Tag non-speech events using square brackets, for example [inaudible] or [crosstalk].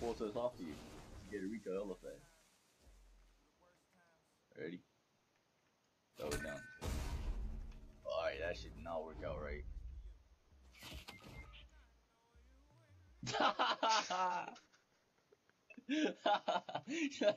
force us off you. Get a Rico elephant. Ready? Throw it down. Alright, that should not work out right. [laughs] [laughs]